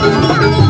Thank.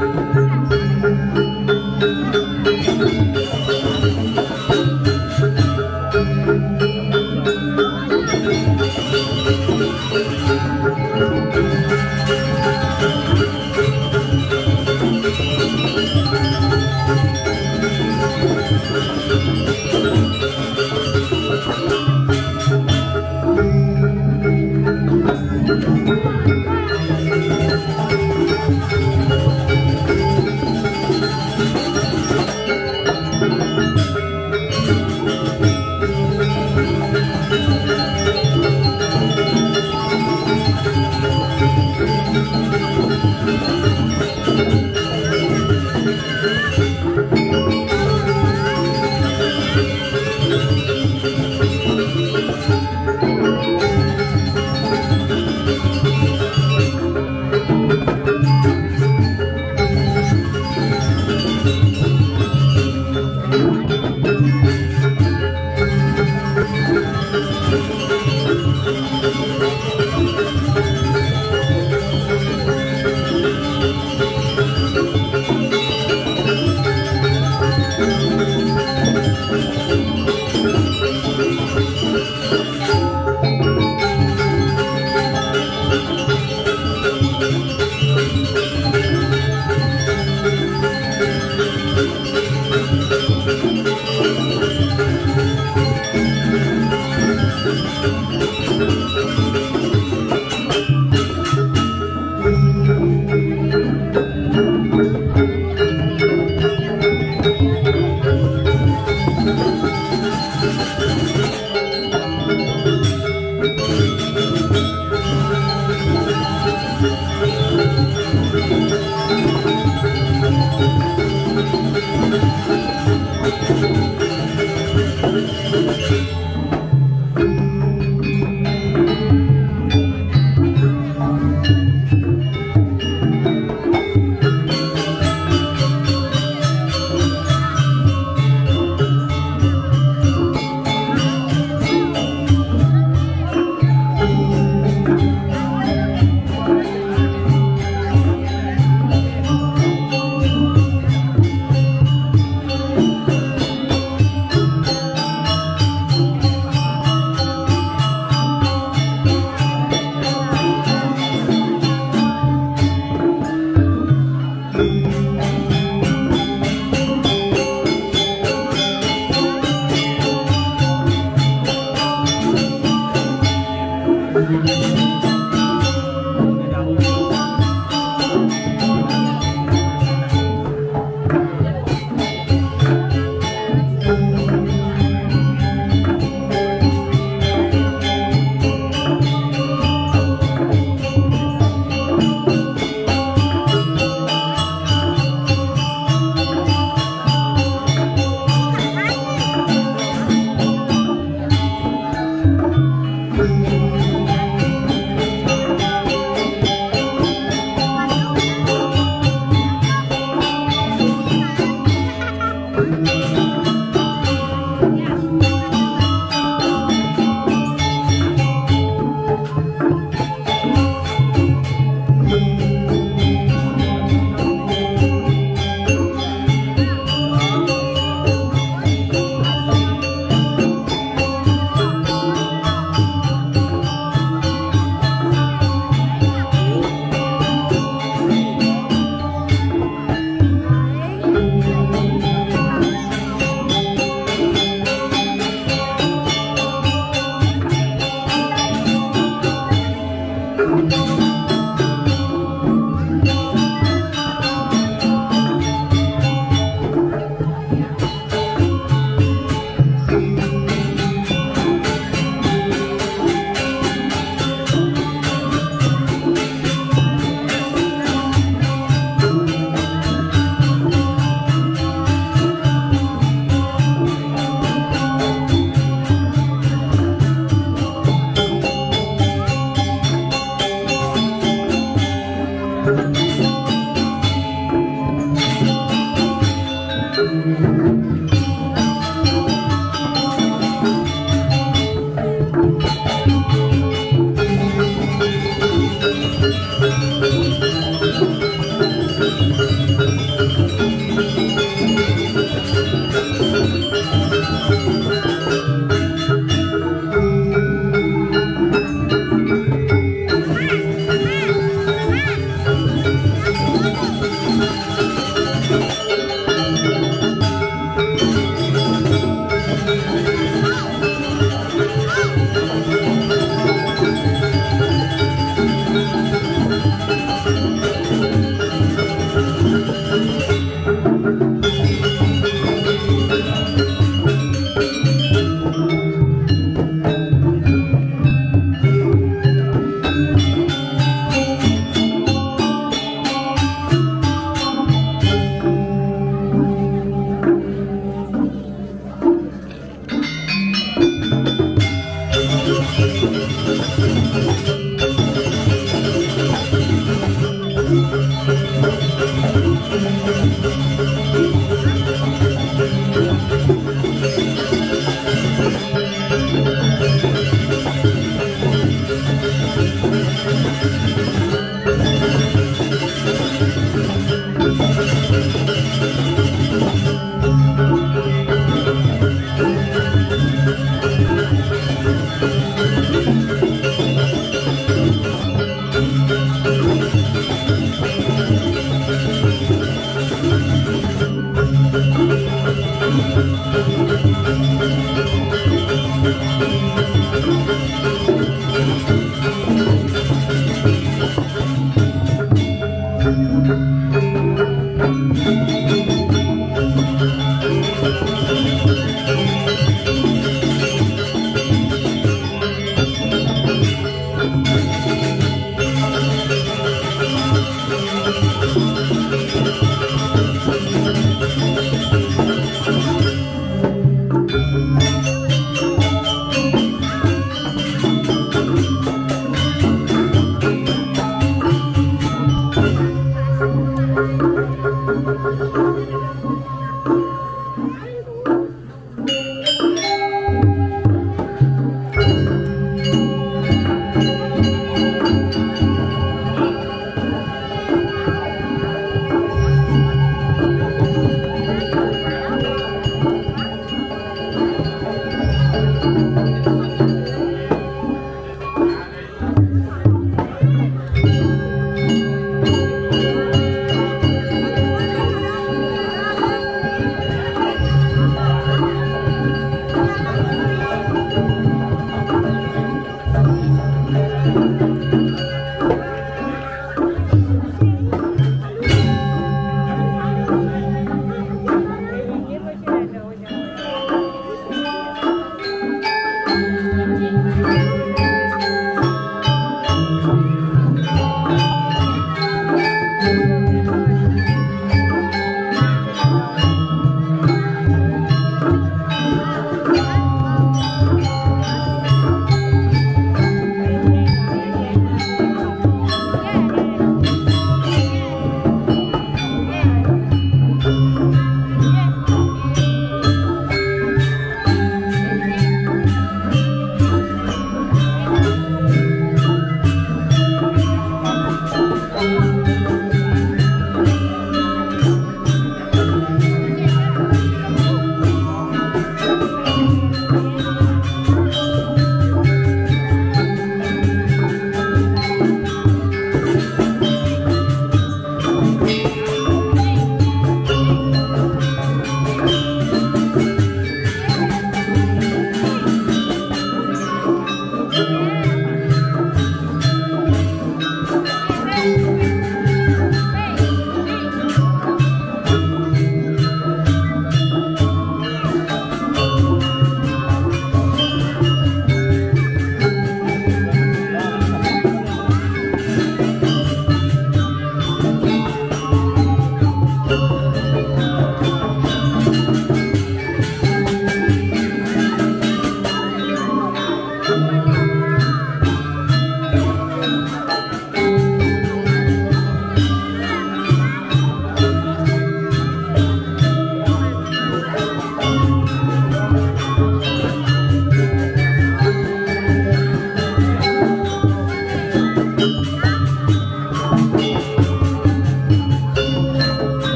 Thank